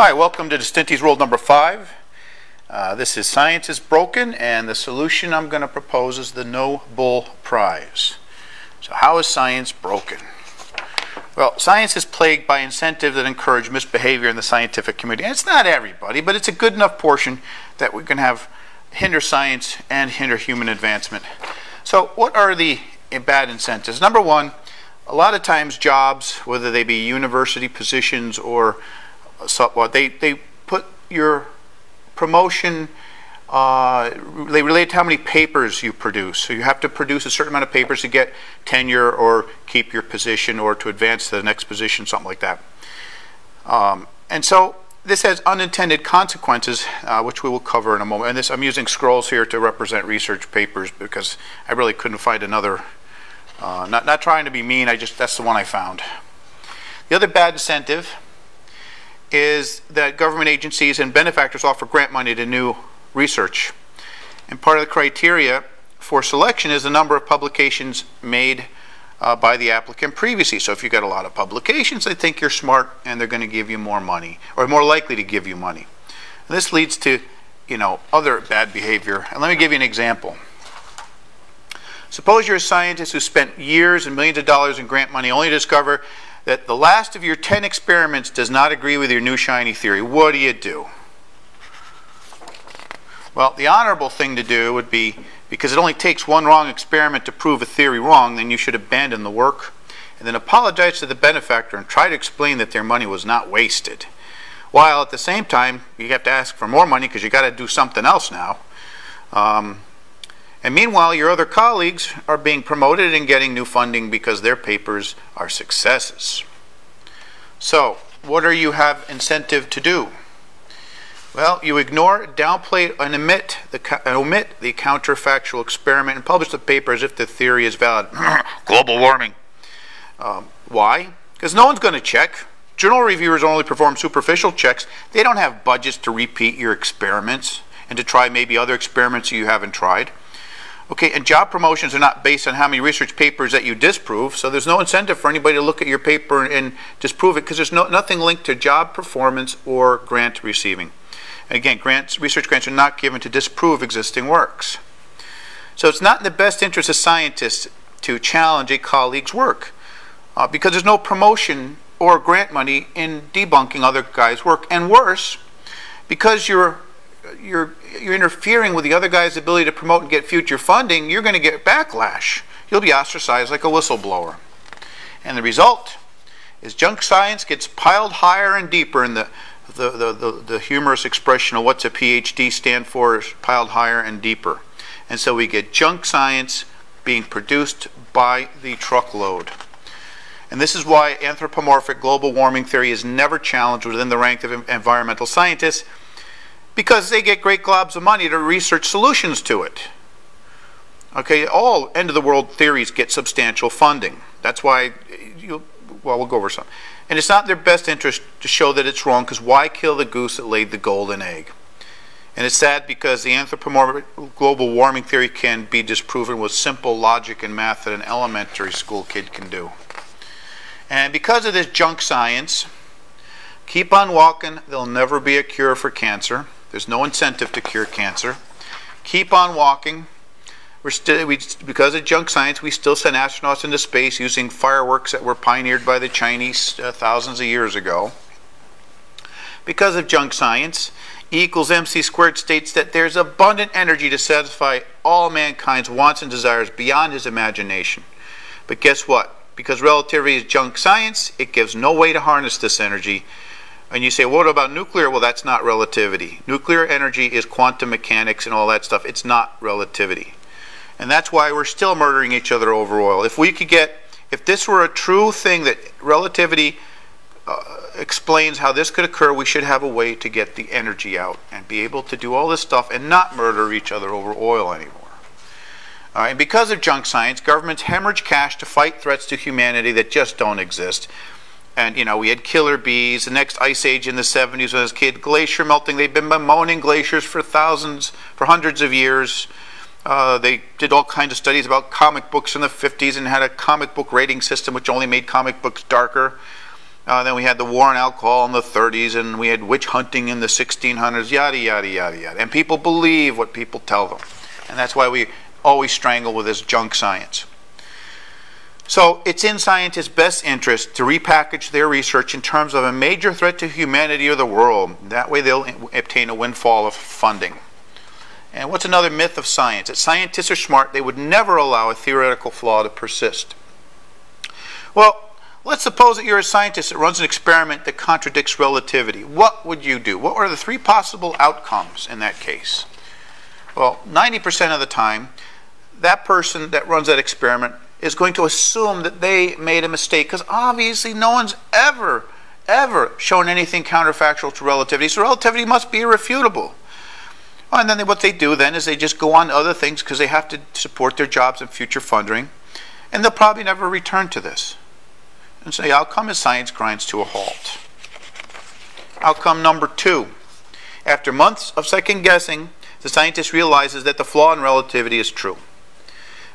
Hi, welcome to Distinti's World number five. Uh, this is Science is Broken, and the solution I'm going to propose is the No Bull Prize. So, how is science broken? Well, science is plagued by incentives that encourage misbehavior in the scientific community. And it's not everybody, but it's a good enough portion that we can have hinder science and hinder human advancement. So, what are the bad incentives? Number one, a lot of times jobs, whether they be university positions or they, they put your promotion, uh, they relate to how many papers you produce. So you have to produce a certain amount of papers to get tenure or keep your position or to advance to the next position, something like that. Um, and so this has unintended consequences, uh, which we will cover in a moment. And this, I'm using scrolls here to represent research papers because I really couldn't find another. Uh, not, not trying to be mean, I just that's the one I found. The other bad incentive is that government agencies and benefactors offer grant money to new research. And part of the criteria for selection is the number of publications made uh, by the applicant previously. So if you've got a lot of publications, they think you're smart and they're going to give you more money, or more likely to give you money. And this leads to, you know, other bad behavior. And let me give you an example. Suppose you're a scientist who spent years and millions of dollars in grant money only to discover that the last of your 10 experiments does not agree with your new shiny theory. What do you do? Well, the honorable thing to do would be, because it only takes one wrong experiment to prove a theory wrong, then you should abandon the work and then apologize to the benefactor and try to explain that their money was not wasted. While at the same time, you have to ask for more money because you got to do something else now. Um, and meanwhile, your other colleagues are being promoted and getting new funding because their papers are successes. So, what do you have incentive to do? Well, you ignore, downplay, and omit the, omit the counterfactual experiment and publish the paper as if the theory is valid. Global warming. Um, why? Because no one's going to check. Journal reviewers only perform superficial checks. They don't have budgets to repeat your experiments and to try maybe other experiments you haven't tried. Okay, and job promotions are not based on how many research papers that you disprove, so there's no incentive for anybody to look at your paper and disprove it because there's no, nothing linked to job performance or grant receiving. Again, grants, research grants are not given to disprove existing works. So it's not in the best interest of scientists to challenge a colleague's work uh, because there's no promotion or grant money in debunking other guys' work. And worse, because you're you're you're interfering with the other guy's ability to promote and get future funding, you're going to get backlash. You'll be ostracized like a whistleblower. And the result is junk science gets piled higher and deeper in the the, the, the, the humorous expression of what's a PhD stand for is piled higher and deeper. And so we get junk science being produced by the truckload. And this is why anthropomorphic global warming theory is never challenged within the rank of environmental scientists because they get great globs of money to research solutions to it. Okay, all end of the world theories get substantial funding. That's why, you, well, we'll go over some. And it's not their best interest to show that it's wrong because why kill the goose that laid the golden egg? And it's sad because the anthropomorphic global warming theory can be disproven with simple logic and math that an elementary school kid can do. And because of this junk science, keep on walking, there'll never be a cure for cancer. There's no incentive to cure cancer. Keep on walking. We're still, we, because of junk science, we still send astronauts into space using fireworks that were pioneered by the Chinese uh, thousands of years ago. Because of junk science, E equals mc squared states that there's abundant energy to satisfy all mankind's wants and desires beyond his imagination. But guess what? Because relativity is junk science, it gives no way to harness this energy, and you say, what about nuclear? Well, that's not relativity. Nuclear energy is quantum mechanics and all that stuff. It's not relativity. And that's why we're still murdering each other over oil. If we could get, if this were a true thing that relativity uh, explains how this could occur, we should have a way to get the energy out and be able to do all this stuff and not murder each other over oil anymore. And because of junk science, governments hemorrhage cash to fight threats to humanity that just don't exist and you know we had killer bees the next ice age in the 70s when I was a kid glacier melting they've been bemoaning glaciers for thousands for hundreds of years uh, they did all kinds of studies about comic books in the 50s and had a comic book rating system which only made comic books darker Uh, then we had the war on alcohol in the 30s, and we had witch hunting in the 1600s, yada, yada, yada, yada. And people believe what people tell them. And that's why we always strangle with this junk science. So it's in scientists' best interest to repackage their research in terms of a major threat to humanity or the world. That way they'll obtain a windfall of funding. And what's another myth of science? That scientists are smart, they would never allow a theoretical flaw to persist. Well, let's suppose that you're a scientist that runs an experiment that contradicts relativity. What would you do? What are the three possible outcomes in that case? Well, 90% of the time, that person that runs that experiment is going to assume that they made a mistake because obviously no one's ever, ever shown anything counterfactual to relativity. So relativity must be irrefutable. And then what they do then is they just go on to other things because they have to support their jobs and future funding. And they'll probably never return to this. And the outcome is science grinds to a halt. Outcome number two. After months of second guessing, the scientist realizes that the flaw in relativity is true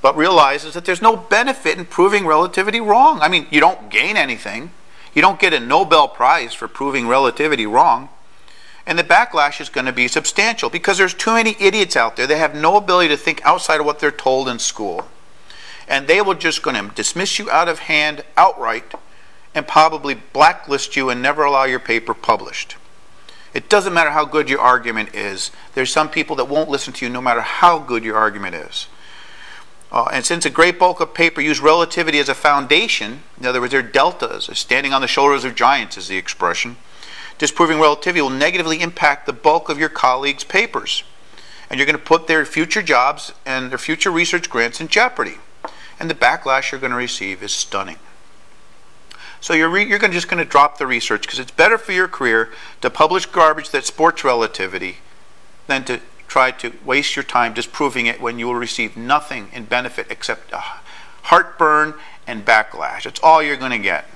but realizes that there's no benefit in proving relativity wrong. I mean, you don't gain anything. You don't get a Nobel Prize for proving relativity wrong. And the backlash is going to be substantial because there's too many idiots out there that have no ability to think outside of what they're told in school. And they will just going to dismiss you out of hand outright and probably blacklist you and never allow your paper published. It doesn't matter how good your argument is. There's some people that won't listen to you no matter how good your argument is. Uh, and since a great bulk of paper use relativity as a foundation, in other words, they're deltas, standing on the shoulders of giants is the expression, disproving relativity will negatively impact the bulk of your colleagues' papers. And you're going to put their future jobs and their future research grants in jeopardy. And the backlash you're going to receive is stunning. So you're, you're gonna, just going to drop the research because it's better for your career to publish garbage that sports relativity than to try to waste your time disproving it when you will receive nothing in benefit except heartburn and backlash. It's all you're going to get.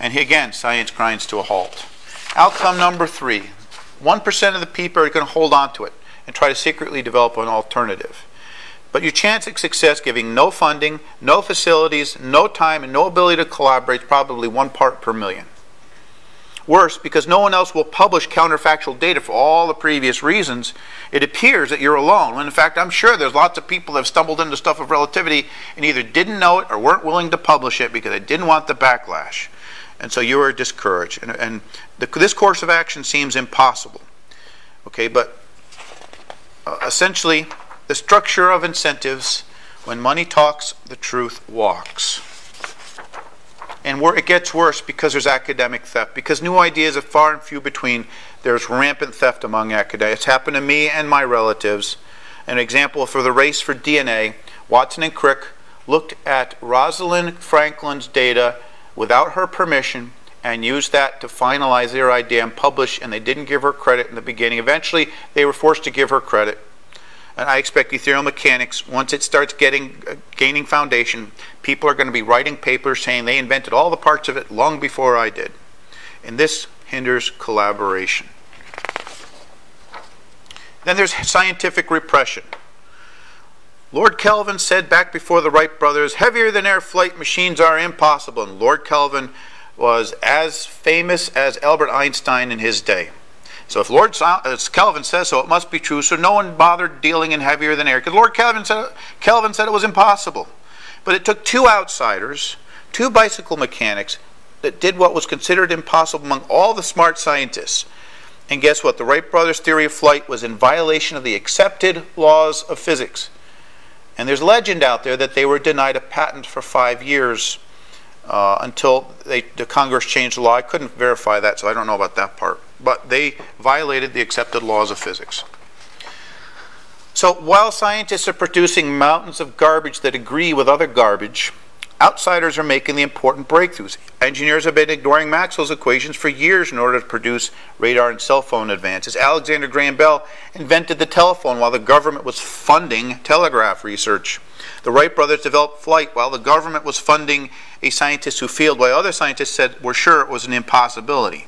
And again, science grinds to a halt. Outcome number three 1% of the people are going to hold on to it and try to secretly develop an alternative. But your chance of success giving no funding, no facilities, no time, and no ability to collaborate is probably one part per million. Worse, because no one else will publish counterfactual data for all the previous reasons, it appears that you're alone. When in fact, I'm sure there's lots of people that have stumbled into stuff of relativity and either didn't know it or weren't willing to publish it because they didn't want the backlash. And so you are discouraged. And, and the, this course of action seems impossible. Okay, but uh, essentially, the structure of incentives when money talks, the truth walks. And where it gets worse because there's academic theft. Because new ideas are far and few between, there's rampant theft among academics. It's happened to me and my relatives. An example for the race for DNA, Watson and Crick looked at Rosalind Franklin's data without her permission and used that to finalize their idea and publish, and they didn't give her credit in the beginning. Eventually, they were forced to give her credit. And I expect ethereal mechanics, once it starts getting uh, gaining foundation, people are going to be writing papers saying they invented all the parts of it long before I did. And this hinders collaboration. Then there's scientific repression. Lord Kelvin said back before the Wright brothers, heavier than air flight machines are impossible. And Lord Kelvin was as famous as Albert Einstein in his day. So if Lord Kelvin says so, it must be true. So no one bothered dealing in heavier than air because Lord Kelvin said, Kelvin said it was impossible. But it took two outsiders, two bicycle mechanics, that did what was considered impossible among all the smart scientists. And guess what? The Wright brothers' theory of flight was in violation of the accepted laws of physics. And there's legend out there that they were denied a patent for five years uh, until they, the Congress changed the law. I couldn't verify that, so I don't know about that part. But they violated the accepted laws of physics. So while scientists are producing mountains of garbage that agree with other garbage, outsiders are making the important breakthroughs. Engineers have been ignoring Maxwell's equations for years in order to produce radar and cell phone advances. Alexander Graham Bell invented the telephone while the government was funding telegraph research. The Wright brothers developed flight while the government was funding a scientist who failed, while other scientists said were sure it was an impossibility.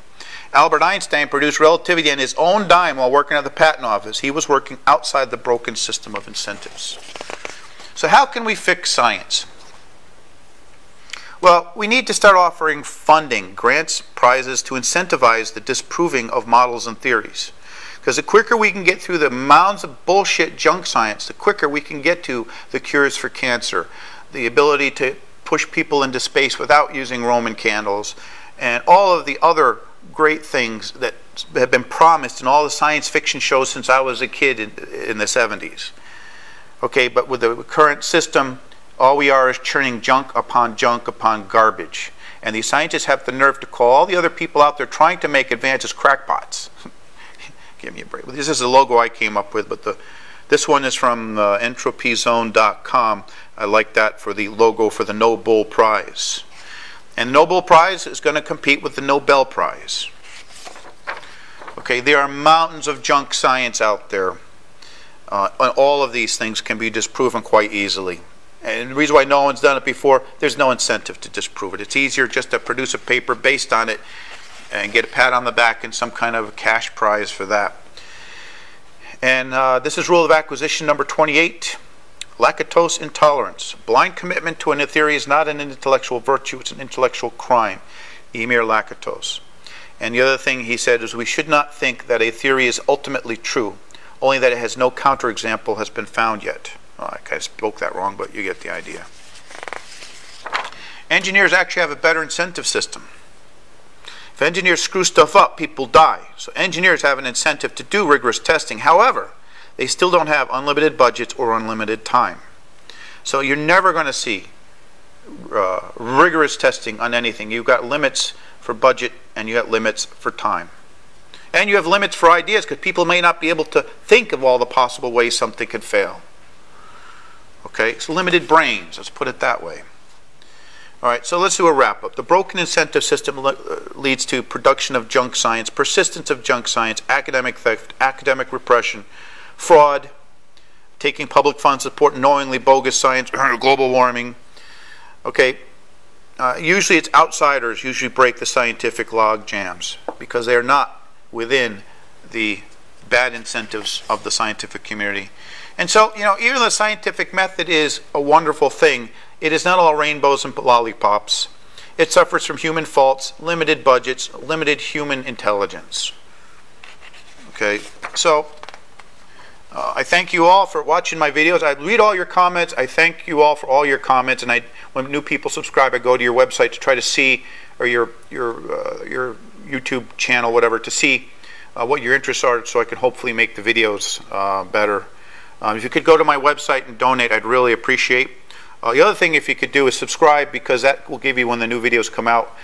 Albert Einstein produced relativity on his own dime while working at the patent office. He was working outside the broken system of incentives. So, how can we fix science? Well, we need to start offering funding, grants, prizes to incentivize the disproving of models and theories. Because the quicker we can get through the mounds of bullshit junk science, the quicker we can get to the cures for cancer, the ability to push people into space without using Roman candles, and all of the other great things that have been promised in all the science fiction shows since I was a kid in, in the 70s. Okay, but with the current system, all we are is churning junk upon junk upon garbage. And these scientists have the nerve to call all the other people out there trying to make advances crackpots. Give me a break. This is the logo I came up with, but the this one is from uh, entropyzone.com. I like that for the logo for the No Bull Prize. And No Bull Prize is going to compete with the Nobel Prize. Okay, there are mountains of junk science out there. Uh, and all of these things can be disproven quite easily. And the reason why no one's done it before, there's no incentive to disprove it. It's easier just to produce a paper based on it and get a pat on the back and some kind of cash prize for that. And uh, this is rule of acquisition number 28. Lactose intolerance. Blind commitment to an theory is not an intellectual virtue, it's an intellectual crime. Imre Lakatos. And the other thing he said is we should not think that a theory is ultimately true, only that it has no counterexample has been found yet. Oh, I kind of spoke that wrong, but you get the idea. Engineers actually have a better incentive system. If engineers screw stuff up, people die. So engineers have an incentive to do rigorous testing. However, they still don't have unlimited budgets or unlimited time. So you're never going to see uh, rigorous testing on anything. You've got limits for budget and you got limits for time. And you have limits for ideas because people may not be able to think of all the possible ways something could fail. Okay, it's limited brains, let's put it that way. All right, so let's do a wrap up. The broken incentive system le uh, leads to production of junk science, persistence of junk science, academic theft, academic repression, fraud, taking public funds support knowingly bogus science, global warming. Okay, uh, usually it's outsiders usually break the scientific log jams because they are not within the bad incentives of the scientific community. And so, you know, even the scientific method is a wonderful thing, it is not all rainbows and lollipops. It suffers from human faults, limited budgets, limited human intelligence. Okay, so uh, I thank you all for watching my videos. I read all your comments. I thank you all for all your comments. And I, when new people subscribe, I go to your website to try to see, or your your uh, your YouTube channel, whatever, to see uh, what your interests are, so I can hopefully make the videos uh, better. Um, if you could go to my website and donate, I'd really appreciate. Uh, the other thing, if you could do, is subscribe because that will give you when the new videos come out.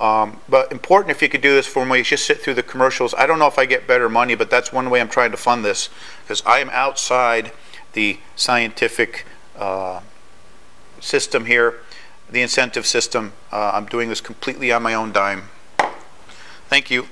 Um, but important if you could do this for me, just sit through the commercials. I don't know if I get better money, but that's one way I'm trying to fund this because I am outside the scientific uh, system here, the incentive system. Uh, I'm doing this completely on my own dime. Thank you.